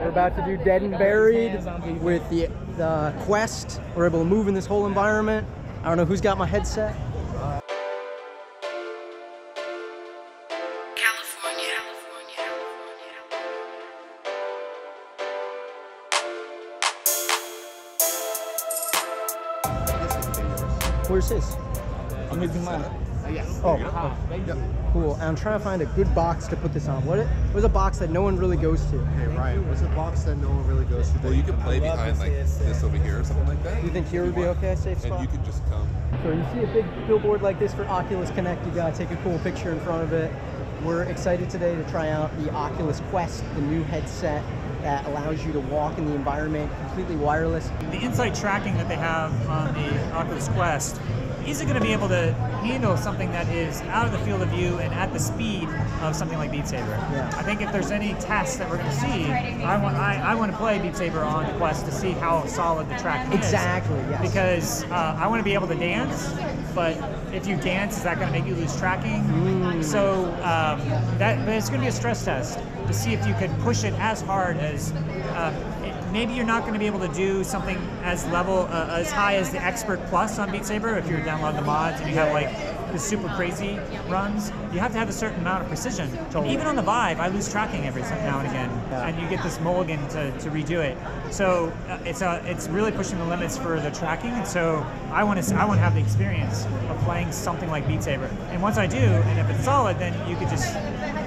We're about to do Dead and Buried with the, the Quest. We're able to move in this whole environment. I don't know who's got my headset. California. Where's his? I'm using mine. Oh, cool. And I'm trying to find a good box to put this on. What? It, what's a box that no one really goes to? Hey Ryan, what's a box that no one really goes to? Well, you can play behind like this over here or something like that. You think here would be okay, safe spot? And you could just come. So you see a big billboard like this for Oculus Connect, you gotta take a cool picture in front of it. We're excited today to try out the Oculus Quest, the new headset that allows you to walk in the environment completely wireless. The insight tracking that they have on the Oculus Quest, is it going to be able to handle something that is out of the field of view and at the speed of something like Beat Saber? Yeah. I think if there's any tests that we're going to see, I want I, I want to play Beat Saber on the Quest to see how solid the tracking is. Exactly, yes. Because uh, I want to be able to dance, but if you dance, is that going to make you lose tracking? Mm. So um, that, but it's going to be a stress test to see if you could push it as hard as. Uh, maybe you're not going to be able to do something as level uh, as high as the Expert Plus on Beat Saber if you're downloading the mods and you have like the super crazy runs. You have to have a certain amount of precision. And even on the Vive, I lose tracking every now and again, Yeah. and you get this mulligan to, to redo it. So uh, it's a, it's really pushing the limits for the tracking, and so I want to I want to have the experience of playing something like Beat Saber. And once I do, and if it's solid, then you could just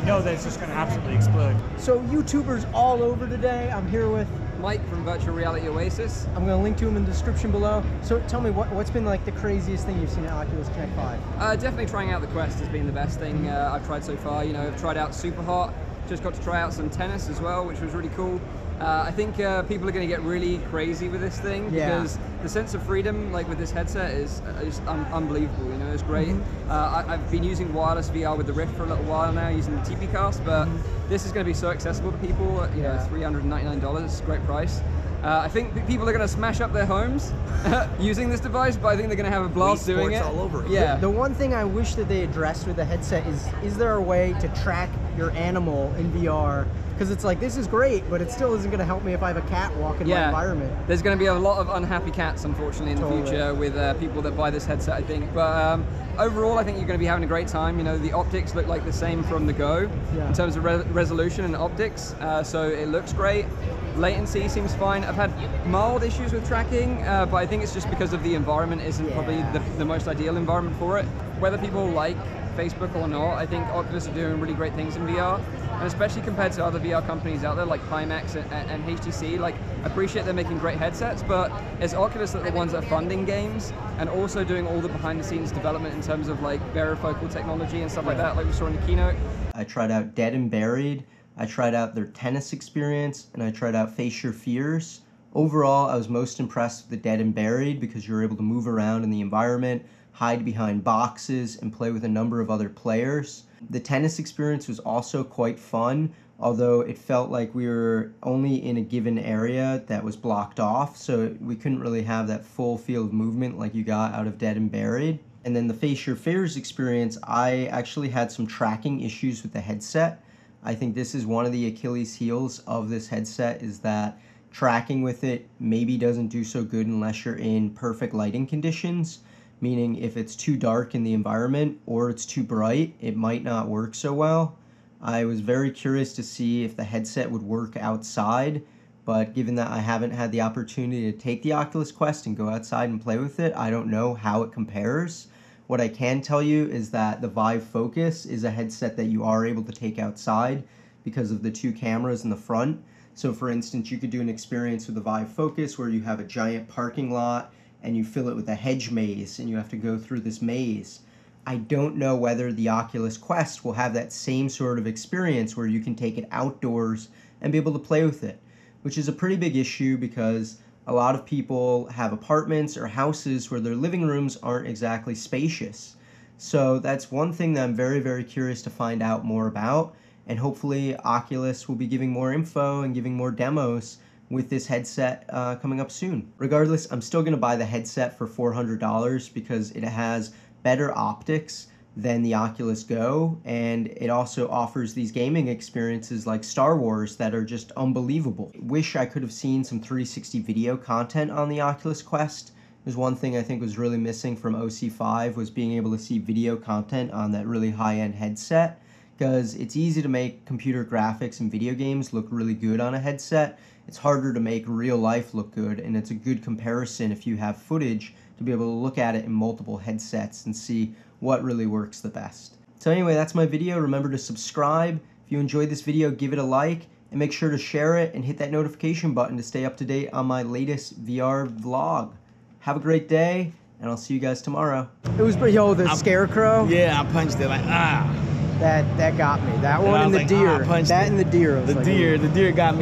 know that it's just going to absolutely explode. So YouTubers all over today. I'm here with, Mike from Virtual Reality Oasis. I'm gonna link to him in the description below. So tell me, what, what's been like the craziest thing you've seen at Oculus Connect 5? Uh, definitely trying out the Quest has been the best thing uh, I've tried so far. You know, I've tried out Super Hot, just got to try out some tennis as well, which was really cool. Uh, I think uh, people are going to get really crazy with this thing Yeah. because the sense of freedom, like with this headset, is, uh, is un- unbelievable. You know, it's great. Mm-hmm. Uh, I- I've been using wireless VR with the Rift for a little while now, using the TP Cast, but this is going to be so accessible to people. uh, You know, Mm-hmm. $399, great price. Uh, I think people are going to smash up their homes using this device, but I think they're going to have a blast doing it. all over it. Yeah. The one thing I wish that they addressed with the headset is is there a way to track your animal in VR? Because it's like this is great, but it still isn't going to help me if I have a cat walk in my yeah. environment. There's going to be a lot of unhappy cats, unfortunately, in Totally. the future with uh, people that buy this headset, I think. But um, overall, I think you're going to be having a great time. You know, the optics look like the same from the Go Yeah. in terms of re- resolution and optics. Uh, so it looks great. Latency seems fine. I've had mild issues with tracking, uh, but I think it's just because of the environment isn't probably the, the most ideal environment for it. Whether people like Facebook or not, I think Oculus are doing really great things in VR, and especially compared to other VR companies out there like Pimax and, and, HTC. Like, I appreciate they're making great headsets, but it's Oculus that are the ones that are funding games and also doing all the behind-the-scenes development in terms of like varifocal technology and stuff like that, like we saw in the keynote. I tried out Dead and Buried. I tried out their tennis experience, and I tried out Face Your Fears. Overall, I was most impressed with the Dead and Buried because you were able to move around in the environment, hide behind boxes, and play with a number of other players. The tennis experience was also quite fun, although it felt like we were only in a given area that was blocked off, so we couldn't really have that full field movement like you got out of Dead and Buried. And then the Face Your Fears experience, I actually had some tracking issues with the headset. I think this is one of the Achilles heels of this headset is that tracking with it maybe doesn't do so good unless you're in perfect lighting conditions, meaning if it's too dark in the environment or it's too bright, it might not work so well. I was very curious to see if the headset would work outside, but given that I haven't had the opportunity to take the Oculus Quest and go outside and play with it, I don't know how it compares. What I can tell you is that the Vive Focus is a headset that you are able to take outside because of the two cameras in the front. So, for instance, you could do an experience with the Vive Focus where you have a giant parking lot and you fill it with a hedge maze and you have to go through this maze. I don't know whether the Oculus Quest will have that same sort of experience where you can take it outdoors and be able to play with it, which is a pretty big issue because a lot of people have apartments or houses where their living rooms aren't exactly spacious. So that's one thing that I'm very, very curious to find out more about. And hopefully, Oculus will be giving more info and giving more demos with this headset uh, coming up soon. Regardless, I'm still to buy the headset for $400 because it has better optics than the Oculus Go, and it also offers these gaming experiences like Star Wars that are just unbelievable. Wish I could have seen some 360 video content on the Oculus Quest. There's one thing I think was really missing from OC5 was being able to see video content on that really high-end headset because it's easy to make computer graphics and video games look really good on a headset. It's harder to make real life look good, and it's a good comparison if you have footage to be able to look at it in multiple headsets and see what really works the best. So anyway, that's my video. Remember to subscribe. If you enjoyed this video, give it a like, and make sure to share it and hit that notification button to stay up to date on my latest VR vlog. Have a great day, and I'll see you guys tomorrow. It was, yo, the scarecrow. Yeah, I punched it like ah. That that got me. That And one and the like, ah, deer. punched that it. and the deer. The like, deer, the deer got me.